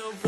of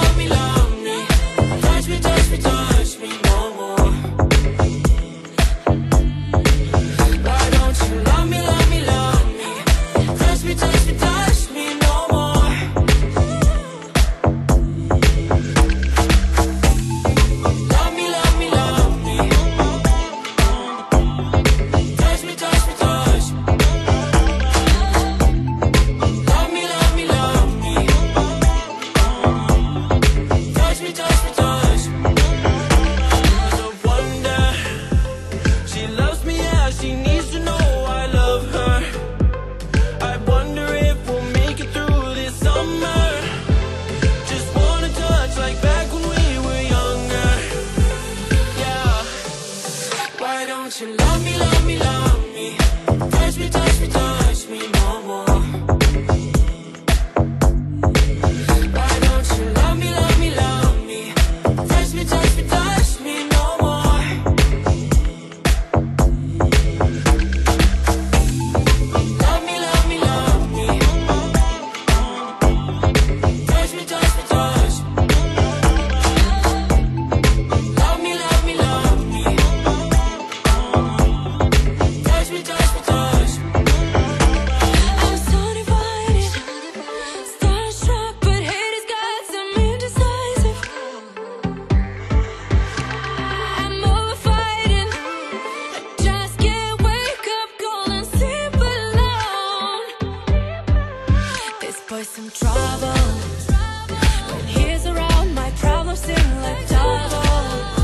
Why don't you love me, love me, love me? Touch me, touch me, touch me no more. trouble. When he's around, my problems seem like double.